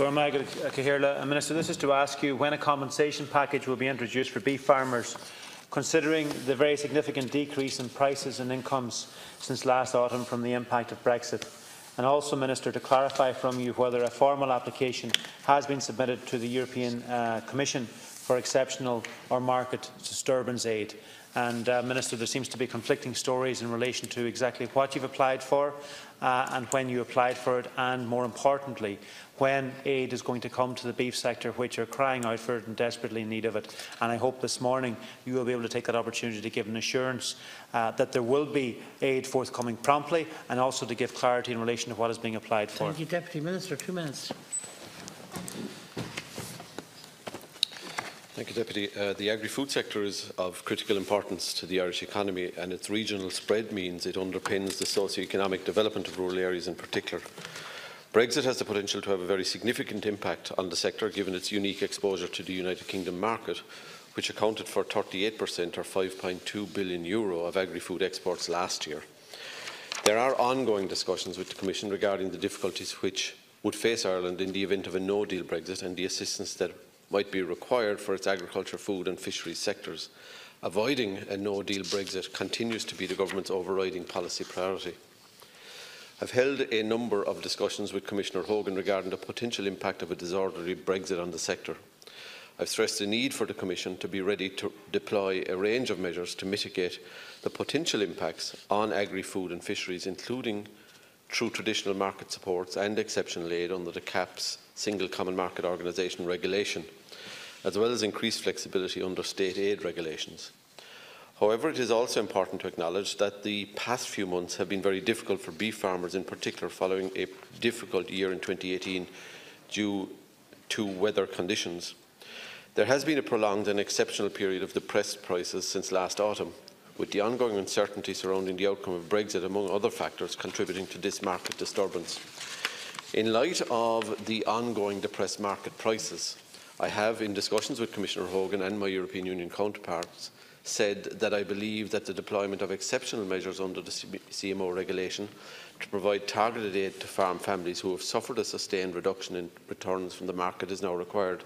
Cahirla. Minister, this is to ask you when a compensation package will be introduced for beef farmers, considering the very significant decrease in prices and incomes since last autumn from the impact of Brexit. And also, Minister, to clarify from you whether a formal application has been submitted to the European uh, Commission for exceptional or market disturbance aid. And, uh, Minister, there seems to be conflicting stories in relation to exactly what you've applied for uh, and when you applied for it, and more importantly, when aid is going to come to the beef sector, which are crying out for it and desperately in need of it. And I hope this morning you will be able to take that opportunity to give an assurance uh, that there will be aid forthcoming promptly and also to give clarity in relation to what is being applied for. Thank you, Deputy Minister. Two minutes. Thank you, Deputy. Uh, the agri-food sector is of critical importance to the Irish economy and its regional spread means it underpins the socio-economic development of rural areas in particular. Brexit has the potential to have a very significant impact on the sector given its unique exposure to the United Kingdom market, which accounted for 38% or €5.2 billion Euro of agri-food exports last year. There are ongoing discussions with the Commission regarding the difficulties which would face Ireland in the event of a no-deal Brexit and the assistance that might be required for its agriculture, food and fisheries sectors. Avoiding a no-deal Brexit continues to be the Government's overriding policy priority. I've held a number of discussions with Commissioner Hogan regarding the potential impact of a disorderly Brexit on the sector. I've stressed the need for the Commission to be ready to deploy a range of measures to mitigate the potential impacts on agri-food and fisheries, including through traditional market supports and exceptional aid under the CAP's Single Common Market Organisation regulation, as well as increased flexibility under state aid regulations. However, it is also important to acknowledge that the past few months have been very difficult for beef farmers in particular following a difficult year in 2018 due to weather conditions. There has been a prolonged and exceptional period of depressed prices since last autumn, with the ongoing uncertainty surrounding the outcome of Brexit among other factors contributing to this market disturbance. In light of the ongoing depressed market prices, I have, in discussions with Commissioner Hogan and my European Union counterparts, said that I believe that the deployment of exceptional measures under the CMO regulation to provide targeted aid to farm families who have suffered a sustained reduction in returns from the market is now required.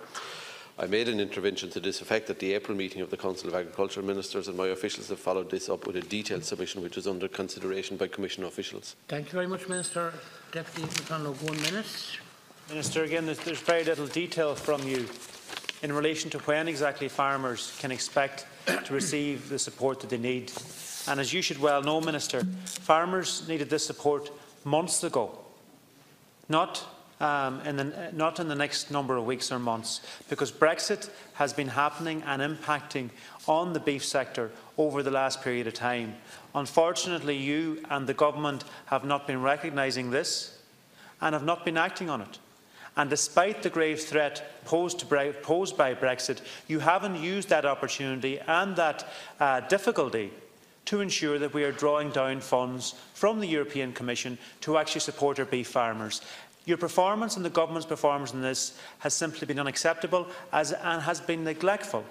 I made an intervention to this effect at the April meeting of the Council of Agriculture Ministers and my officials have followed this up with a detailed submission which is under consideration by Commission officials. Thank you very much, Minister. Deputy McConnell, one minute. Minister, again, there's, there's very little detail from you in relation to when exactly farmers can expect to receive the support that they need. And as you should well know, Minister, farmers needed this support months ago, not, um, in the, not in the next number of weeks or months, because Brexit has been happening and impacting on the beef sector over the last period of time. Unfortunately, you and the government have not been recognising this and have not been acting on it. And despite the grave threat posed, posed by Brexit, you haven't used that opportunity and that uh, difficulty to ensure that we are drawing down funds from the European Commission to actually support our beef farmers. Your performance and the government's performance in this has simply been unacceptable as, and has been neglectful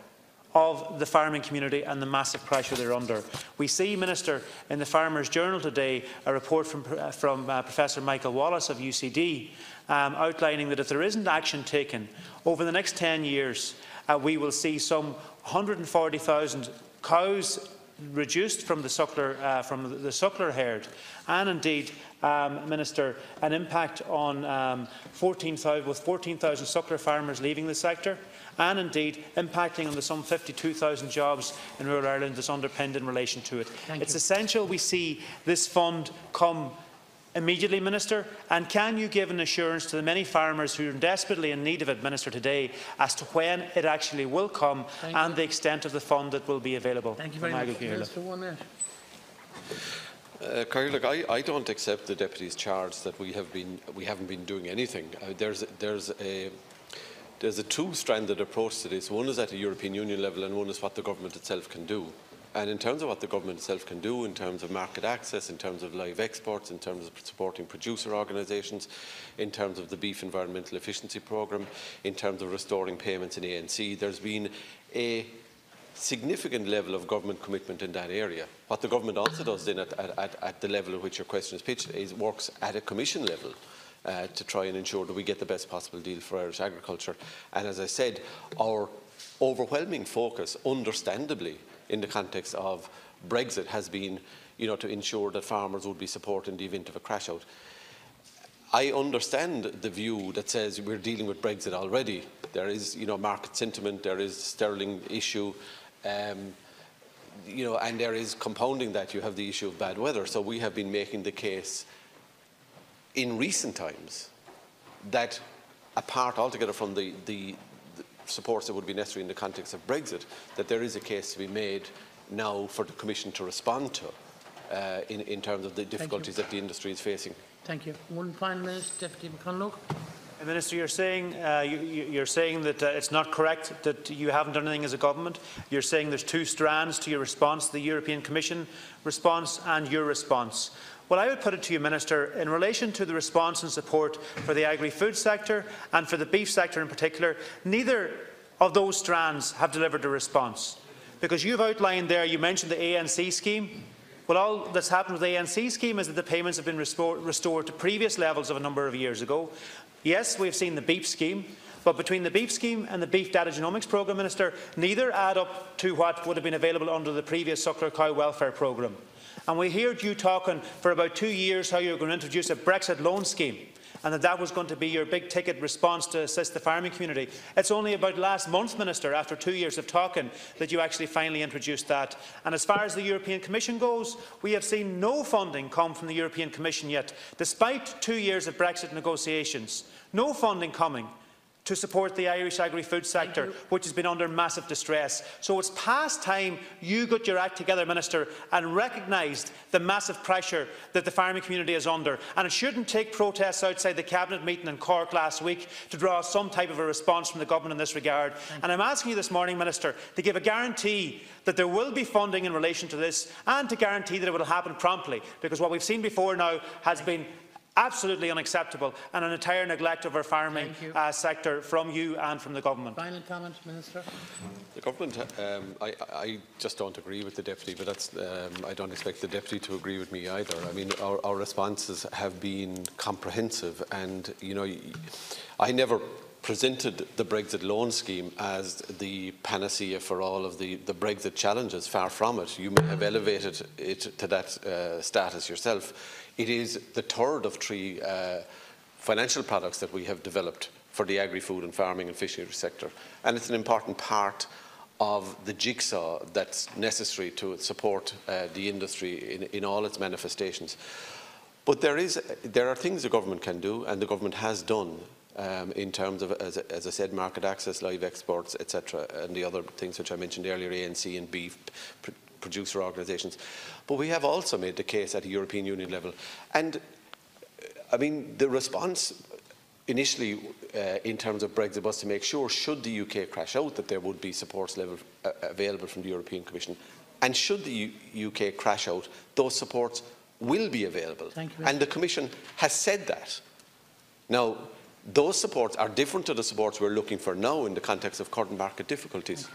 of the farming community and the massive pressure they're under. We see, Minister, in the Farmers Journal today, a report from, uh, from uh, Professor Michael Wallace of UCD um, outlining that if there isn't action taken over the next 10 years, uh, we will see some 140,000 cows reduced from the suckler, uh, from the suckler herd and indeed um, Minister an impact on um, 14, with 14,000 suckler farmers leaving the sector and indeed impacting on the some 52,000 jobs in rural Ireland that's underpinned in relation to it. Thank it's you. essential we see this fund come immediately, Minister? And can you give an assurance to the many farmers who are desperately in need of it, Minister, today, as to when it actually will come Thank and you. the extent of the fund that will be available? Thank you very much. Agriculture? Minister, one minute. Uh, Carrie, look, I, I don't accept the deputy's charge that we have been we haven't been doing anything. Uh, there's there's a there's a two-stranded approach to this. One is at a European Union level, and one is what the government itself can do. And in terms of what the government itself can do, in terms of market access, in terms of live exports, in terms of supporting producer organisations, in terms of the beef environmental efficiency programme, in terms of restoring payments in ANC, there's been a significant level of government commitment in that area. What the government also does then at, at, at the level at which your question is pitched is works at a commission level uh, to try and ensure that we get the best possible deal for Irish agriculture. And as I said, our overwhelming focus, understandably, in the context of Brexit has been you know, to ensure that farmers would be supported in the event of a crash out. I understand the view that says we're dealing with Brexit already. There is, you know, market sentiment, there is sterling issue, um, you know, and there is compounding that you have the issue of bad weather. So we have been making the case in recent times that apart altogether from the, the, supporter would be necessary in the context of Brexit, that there is a case to be made now for the Commission to respond to uh, in, in terms of the difficulties that the industry is facing. Thank you. One final minute, Deputy McConlogue. Uh, Minister, you're saying, uh, you, you're saying that uh, it's not correct that you haven't done anything as a government. You're saying there's two strands to your response, the European Commission response and your response. Well, I would put it to you, Minister, in relation to the response and support for the agri-food sector and for the beef sector in particular, neither of those strands have delivered a response. Because you've outlined there, you mentioned the ANC scheme. Well, all that's happened with the ANC scheme is that the payments have been restored to previous levels of a number of years ago. Yes, we've seen the beef scheme, but between the beef scheme and the beef data genomics programme, Minister, neither add up to what would have been available under the previous suckler cow welfare programme. And we heard you talking for about two years how you were going to introduce a Brexit loan scheme and that that was going to be your big ticket response to assist the farming community. It's only about last month, Minister, after two years of talking, that you actually finally introduced that. And as far as the European Commission goes, we have seen no funding come from the European Commission yet, despite two years of Brexit negotiations. No funding coming to support the Irish agri-food sector, which has been under massive distress. So it's past time you got your act together, Minister, and recognised the massive pressure that the farming community is under. And it shouldn't take protests outside the Cabinet meeting in Cork last week to draw some type of a response from the Government in this regard. And I'm asking you this morning, Minister, to give a guarantee that there will be funding in relation to this and to guarantee that it will happen promptly, because what we've seen before now has been absolutely unacceptable and an entire neglect of our farming uh, sector from you and from the government. Final comment, Minister. The government, um, I, I just don't agree with the deputy, but that's, um, I don't expect the deputy to agree with me either. I mean, our, our responses have been comprehensive, and you know, I never presented the Brexit loan scheme as the panacea for all of the, the Brexit challenges. Far from it. You may have elevated it to that uh, status yourself. It is the third of three uh, financial products that we have developed for the agri-food and farming and fishery sector. And it's an important part of the jigsaw that's necessary to support uh, the industry in, in all its manifestations. But there, is, there are things the government can do, and the government has done um, in terms of, as, as I said, market access, live exports, etc., and the other things which I mentioned earlier, ANC and beef, producer organisations. But we have also made the case at a European Union level. And, I mean, the response initially uh, in terms of Brexit was to make sure, should the UK crash out, that there would be supports level uh, available from the European Commission. And should the U UK crash out, those supports will be available. Thank you, and the Commission has said that. Now, those supports are different to the supports we're looking for now in the context of current market difficulties.